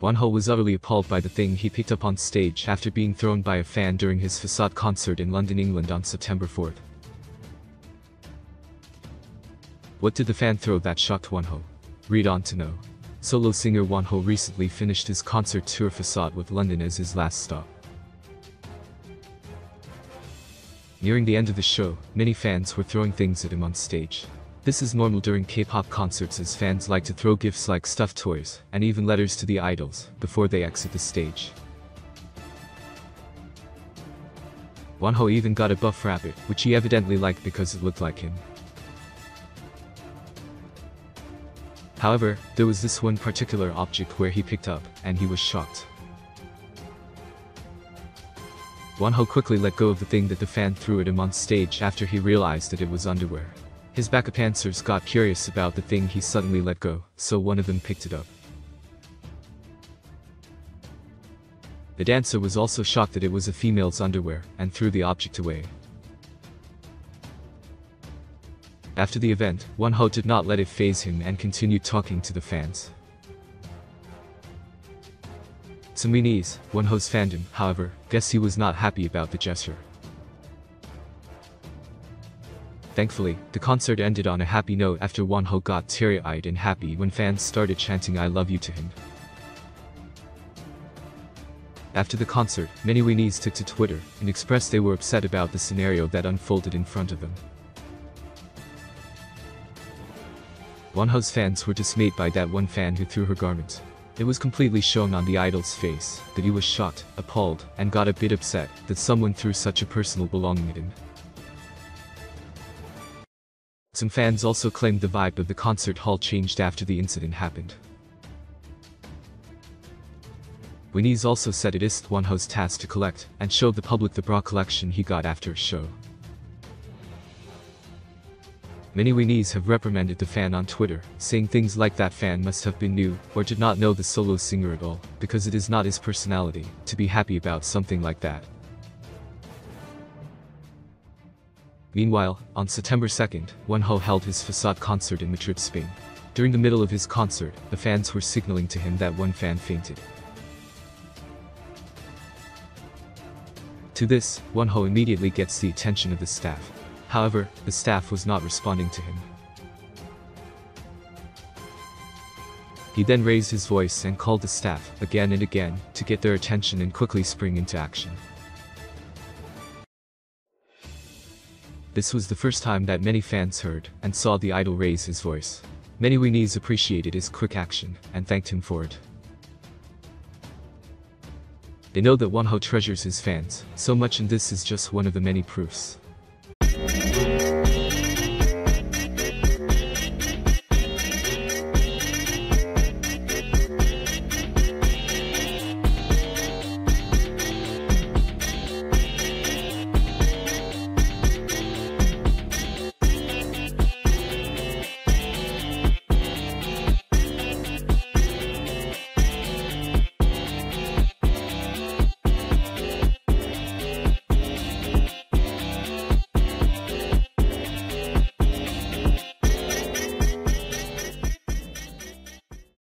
Wonho was utterly appalled by the thing he picked up on stage after being thrown by a fan during his facade concert in London, England on September 4th. What did the fan throw that shocked Wonho? Read on to know. Solo singer Wonho recently finished his concert tour facade with London as his last stop. Nearing the end of the show, many fans were throwing things at him on stage. This is normal during K-pop concerts as fans like to throw gifts like stuffed toys, and even letters to the idols, before they exit the stage. Wonho even got a buff rabbit, which he evidently liked because it looked like him. However, there was this one particular object where he picked up, and he was shocked. Wonho quickly let go of the thing that the fan threw at him on stage after he realized that it was underwear. His backup dancers got curious about the thing he suddenly let go, so one of them picked it up. The dancer was also shocked that it was a female's underwear, and threw the object away. After the event, Wonho did not let it faze him and continued talking to the fans. Some WENEEs, Wonho's fandom, however, guess he was not happy about the gesture. Thankfully, the concert ended on a happy note after Wonho got teary-eyed and happy when fans started chanting I love you to him. After the concert, many WENEEs took to Twitter and expressed they were upset about the scenario that unfolded in front of them. Wonho's fans were dismayed by that one fan who threw her garment. It was completely shown on the idol's face that he was shocked, appalled, and got a bit upset that someone threw such a personal belonging at him. Some fans also claimed the vibe of the concert hall changed after the incident happened. WENEEs also said it is Wonho's task to collect and show the public the bra collection he got after a show. Many WENEEs have reprimanded the fan on Twitter, saying things like that fan must have been new or did not know the solo singer at all, because it is not his personality to be happy about something like that. Meanwhile, on September 2nd, Wonho held his facade concert in Madrid, Spain. During the middle of his concert, the fans were signaling to him that one fan fainted. To this, Wonho immediately gets the attention of the staff. However, the staff was not responding to him. He then raised his voice and called the staff, again and again, to get their attention and quickly spring into action. This was the first time that many fans heard and saw the idol raise his voice. Many WENEEs appreciated his quick action and thanked him for it. They know that Wonho treasures his fans so much and this is just one of the many proofs.